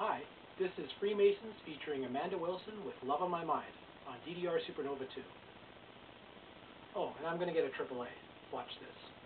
Hi, This is Freemasons featuring Amanda Wilson with Love on My Mind on DDR Supernova 2. Oh, and I'm going to get a AAA. Watch this.